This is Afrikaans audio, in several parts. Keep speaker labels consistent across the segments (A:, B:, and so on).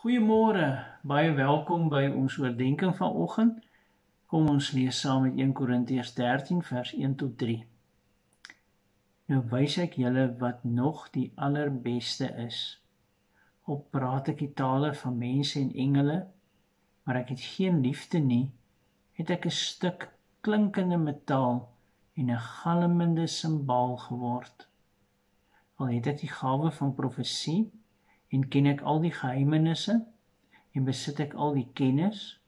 A: Goeiemôre, baie welkom by ons oordeenking vanoggend. Kom ons lees saam met 1 Korintiërs 13 vers 1 tot 3. Nou wys ek julle wat nog die allerbeste is. Op praat ek die tale van mense en engele, maar ek het geen liefde nie, het ek 'n stuk klinkende metaal en 'n galmende simbaal geword. Al het ek die gawe van profesie en ken ek al die geheimenisse? En besit ek al die kennis?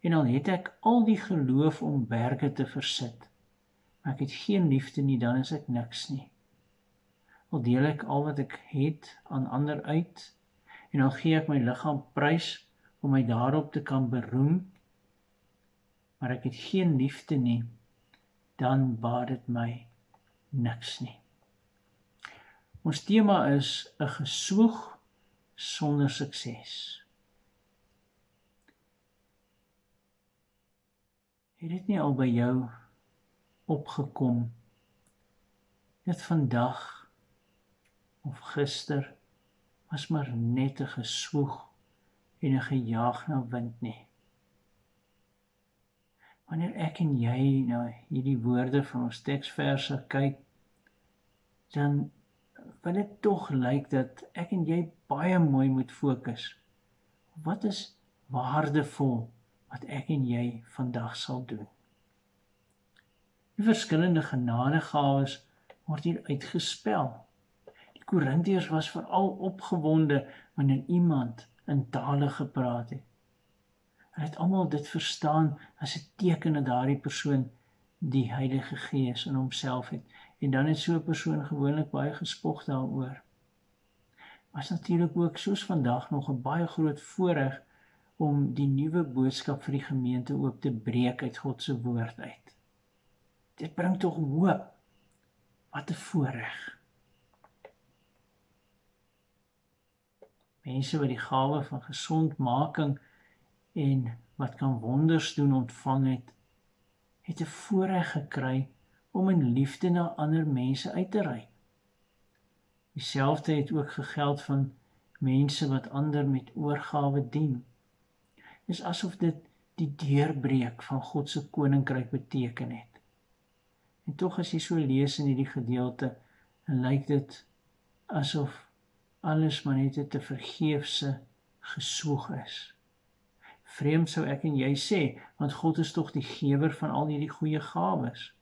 A: En al het ek al die geloof om berge te versit. Maar ek het geen liefde nie dan is ek niks nie. Al deel ek al wat ek het aan ander uit en al gee ek my liggaam prys om my daarop te kan beroem maar ek het geen liefde nie dan baat dit my niks nie. Ons tema is 'n geswoeg sonder sukses. Het dit nie al by jou opgekom dat vandag of gister was maar net 'n geswoeg en 'n gejaag na wind nie. Wanneer ek en jy nou hierdie woorde van ons teksverse kyk, dan wil dit tog lyk dat ek en jy baie mooi moet fokus. Wat is waardevol wat ek en jy vandag sal doen? Die verskillende genadegawes word hier uitgespel. Die Korintiërs was veral opgewonde wanneer iemand in tale gepraat het. Hulle het almal dit verstaan as 'n teken dat daardie persoon die Heilige Gees in homself het en dan het so 'n persoon gewoonlik baie gespog daaroor. Is natuurlik ook soos vandag nog 'n baie groot voorreg om die nuwe boodskap vir die gemeente oop te breek uit God se woord uit. Dit bring tog hoop. Wat 'n voorreg. Mense wat die gawe van gesondmaking en wat kan wonders doen ontvang het, het 'n voorreg gekry om in liefde na ander mense uit te reik. Dieselfde het ook gegeld van mense wat ander met oorgawe dien. Dis asof dit die deurbreek van God se koninkryk beteken het. En tog as jy so lees in hierdie gedeelte, dan lyk dit asof alles maar net te vergeefse geswoeg is. Vreemd sou ek en jy sê, want God is tog die gewer van al hierdie goeie gawes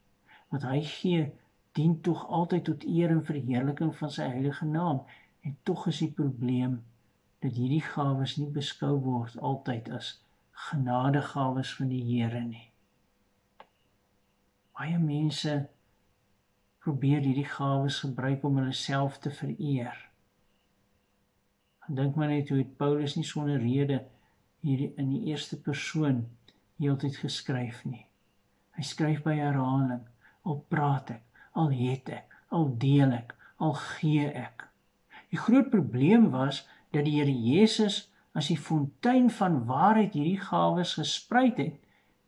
A: wat hy gee dien tog altyd tot eer en verheerliking van sy heilige naam en tog is die probleem dat hierdie gawes nie beskou word altyd as genadegawes van die Here nie. Baie mense probeer hierdie gawes gebruik om hulle self te vereer. Dink maar net hoe Paulus nie sonder rede hier in die eerste persoon heeltyd geskryf nie. Hy skryf by herhaling al praat ek, al het ek, al deel ek, al gee ek. Die groot probleem was dat die Here Jesus as die fontein van waarheid hierdie gawes gespruit het,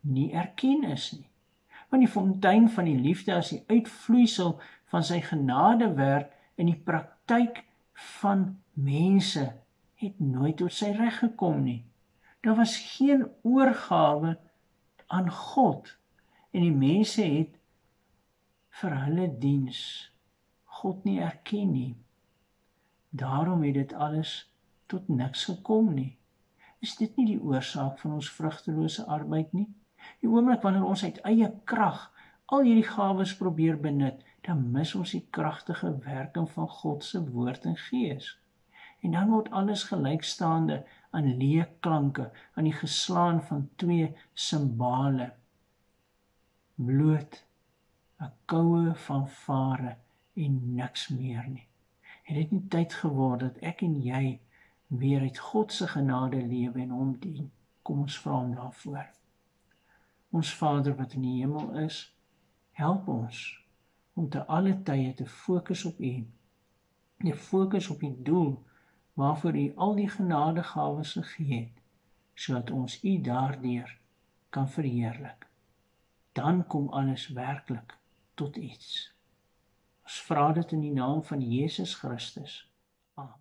A: nie erken is nie. Want die fontein van die liefde as die uitvloeisel van sy genadewerk in die praktyk van mense het nooit tot sy reg gekom nie. Daar was geen oorgawe aan God en die mense het vir hulle diens God nie erken nie. Daarom het dit alles tot niks gekom nie. Is dit nie die oorsaak van ons vrugtelose arbeid nie? Die oomblik wanneer ons uit eie krag al hierdie gawes probeer benut, dan mis ons die kragtige werking van God se woord en gees. En dan word alles gelykstaande aan leë klanke, aan die geslaan van twee simbale. Bloot 'n koue van vare en niks meer nie. Het dit nie tyd geword dat ek en jy weer uit God se genade lewe en hom dien? Kom ons vra hom daarvoor. Ons Vader wat in die hemel is, help ons om te alle tye te fokus op U. Jy fokus op die doel waarvoor U al die genadegawes gegee het, sodat ons U daardeur kan verheerlik. Dan kom alles werklik tot iets. Ons vra dit in die naam van Jesus Christus. Amen.